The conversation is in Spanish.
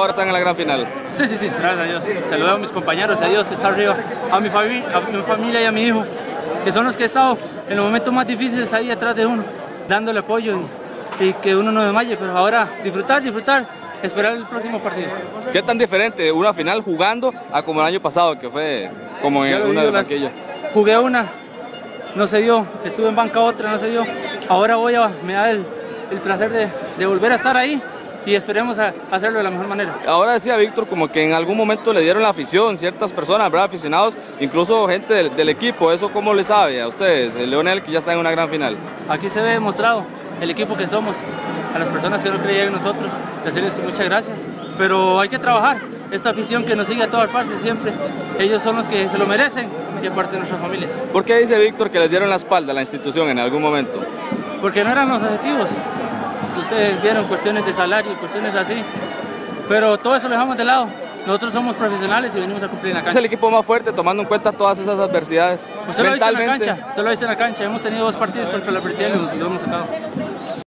Ahora están en la gran final. Sí, sí, sí, gracias a Dios. Saludo a mis compañeros, a Dios que está arriba, a mi, familia, a mi familia y a mi hijo, que son los que he estado en los momentos más difíciles ahí atrás de uno, dándole apoyo y, y que uno no desmaye. Pero ahora disfrutar, disfrutar, esperar el próximo partido. ¿Qué tan diferente una final jugando a como el año pasado, que fue como en una de las- Barranquilla? Jugué una, no se dio, estuve en banca otra, no se dio. Ahora voy a, me da el, el placer de, de volver a estar ahí y esperemos a- hacerlo de la mejor manera. Ahora decía Víctor como que en algún momento le dieron la afición, ciertas personas, ¿verdad? aficionados, incluso gente del, del equipo. ¿Eso cómo le sabe a ustedes? El Leonel que ya está en una gran final. Aquí se ve demostrado el equipo que somos, a las personas que no creían en nosotros, decirles que muchas gracias, pero hay que trabajar. Esta afición que nos sigue a todas partes siempre, ellos son los que se lo merecen y aparte de nuestras familias, ¿Por qué dice Víctor que les dieron la espalda a la institución en algún momento? porque no eran los objetivos. Si ustedes vieron cuestiones de salario, cuestiones así, pero todo eso lo dejamos de lado. Nosotros somos profesionales y venimos a cumplir en la Es cancha. el equipo más fuerte tomando en cuenta todas esas adversidades. Usted lo dice en la Mentalmente. cancha, usted lo dice en la cancha. Hemos tenido dos partidos contra la presidencia y lo lo hemos sacado.